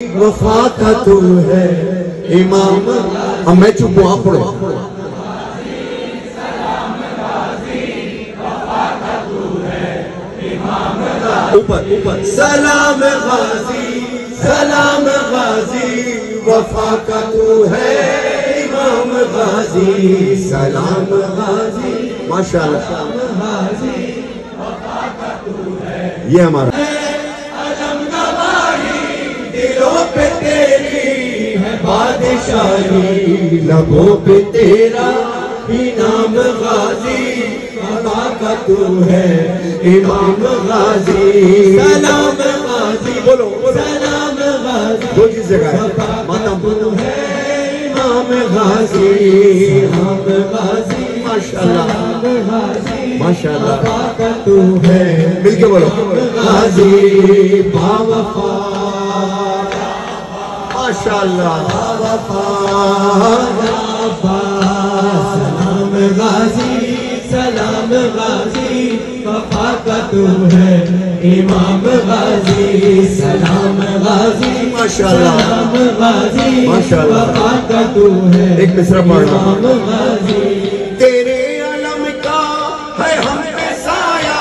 وفا کا تو ہے۔ امام، اب میں چپ ہوں آپ پڑھو۔ اوپر اوپر۔ سلام غازی سلام غازی، وفا کا تو ہے۔ امام غازی، سلام غازی، ماشاءاللہ۔ یہ ہمارا۔ پہ تیری ہے بادشاہی لبوں پہ تیرا ہی نام غازی ہوا کا تو ہے امام غازی۔ سلام غازی بولو سلام غازی دو چیز جگہ ہے۔ ماتم۔ بولو ہے امام غازی۔ امام غازی ماشاءاللہ۔ ماشاءاللہ۔ کا تو ہے مل کے بولو۔ غازی باوفا سلام غازی سلام غازی وفا کا تو ہے امام غازی سلام غازی سلام غازی وفا کا تو ہے امام غازی۔ تیرے علم کا ہے ہم پہ سایہ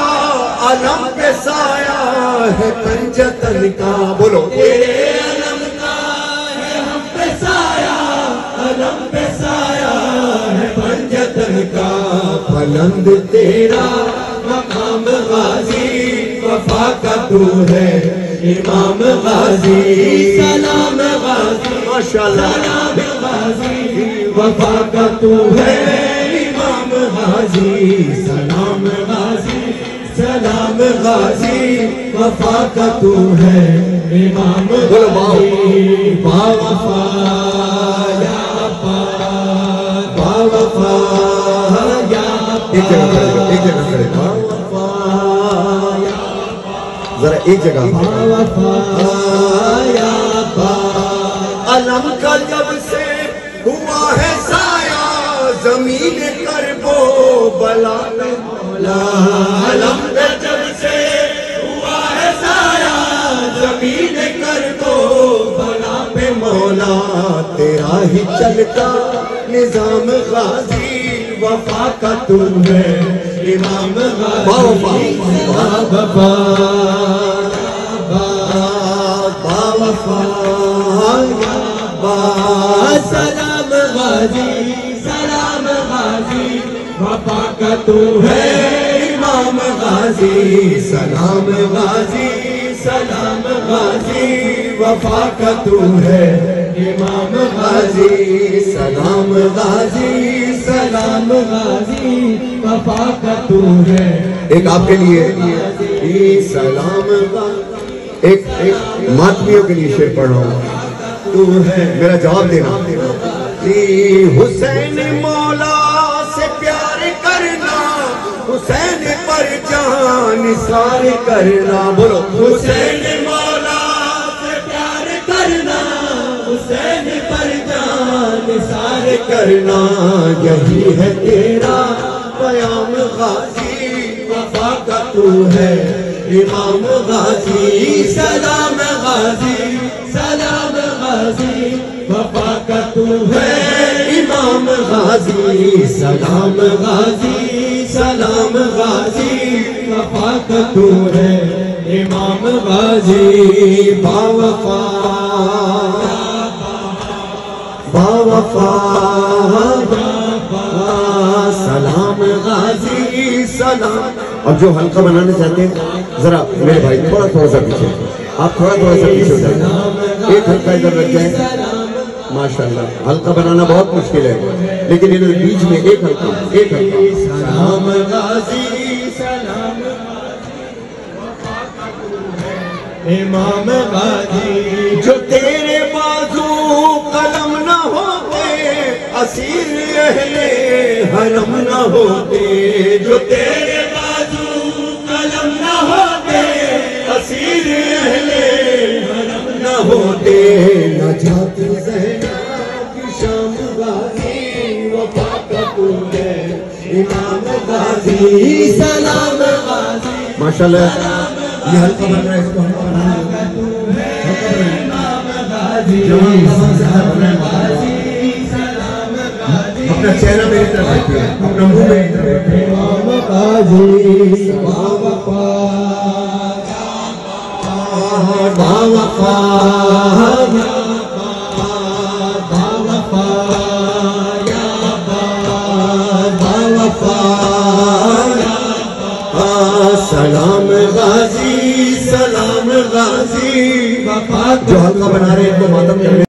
علم پہ سایہ ہے پنجتن کا۔ بولو۔ تیرے علم پہ سایہ ہے پنجتن کا بلند تیرا مقام غازی وفا کا تو ہے امام غازی۔ سلام غازی ماشاءاللہ۔ سلام غازی وفا کا تو ہے امام غازی۔ سلام غازی سلام غازی وفا کا تو ہے امام۔ غازی۔ با وفا۔ ایک جگہ کھڑے گا ایک جگہ کھڑے گا ذرا ایک جگہ۔ علم کا جب سے ہوا ہے سایہ، زمین کربو بلا مولا۔ علم کا جب سے ہوا ہے سایہ، زمین کربو بلا پہ مولا۔ تیرا ہی چلتا نظام غازی وفا کا تم ہے امام غازی وفا باوفا سلام غازی سلام غازی وفا کا تو ہے امام غازی سلام غازی سلام غازی وفا کا تو ہے۔ امام غازی سلام غازی سلام غازی وفا کا تو ہے۔ ایک آپ کے لیے سلام غازی ایک ماتمیوں کے لیے شعر پڑھ رہا ہوں۔ تو ہے۔ میرا جواب دینا۔ حسین مولا سے پیار کرنا حسین پر جان سار کرنا۔ بولو۔ حسین کرنا یہی ہے تیرا پیام غازی، وفا کا تو ہے۔ امام غازی، سلام غازی سلام غازی، وفا کا تو ہے۔ امام غازی، سلام غازی سلام غازی، وفا کا تو ہے۔ امام غازی باوفا باوفا سلام اب جو حلقہ بنانا چاہتے ہیں، ذرا میرے بھائی، تھوڑا تھوڑا سا پیچھے۔ آپ تھوڑا تھوڑا سا پیچھے ہو جائیں۔ ایک حلقہ ادھر رکھ جائیں۔ ماشاءاللہ، حلقہ بنانا بہت مشکل ہے۔ لیکن ادھر بیچ میں ایک حلقہ ایک حلقہ۔ امام غازی، جو تیرے بازو قلم نہ ہوتے، اسیر اہل حرم نہ ہوتے جو تیرے بازو قلم نہ ہوتے اسیر اہل حرم نہ ہوتے نہ جاتی زینب کی شام غازی وفا کا تو ہے امام غازی سلام غازی ماشاءاللہ یہ حلقہ بن رہا ہے اس کو ہم بنانے لگے۔ حلقہ بن رہا ہے۔ سلام غازی سلام غازی جو حلقہ بنا رہے ہیں تو ماتم کرنے